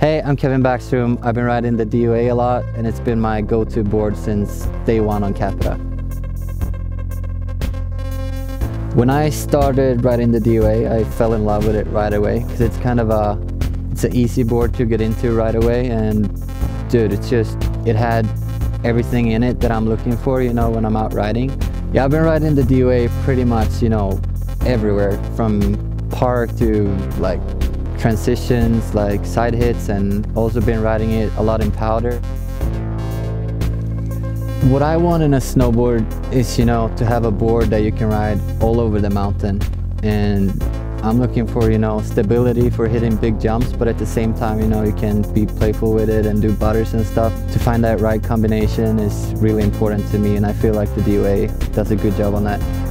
Hey, I'm Kevin Backstrom. I've been riding the DOA a lot and it's been my go-to board since day one on Capita. When I started riding the DOA, I fell in love with it right away because it's kind of a, it's an easy board to get into right away and dude, it's just, it had everything in it that I'm looking for, you know, when I'm out riding. Yeah, I've been riding the DOA pretty much, you know, everywhere from park to like transitions, like side hits and also been riding it a lot in powder. What I want in a snowboard is, you know, to have a board that you can ride all over the mountain. And I'm looking for, you know, stability for hitting big jumps, but at the same time, you know, you can be playful with it and do butters and stuff. To find that right combination is really important to me, and I feel like the DOA does a good job on that.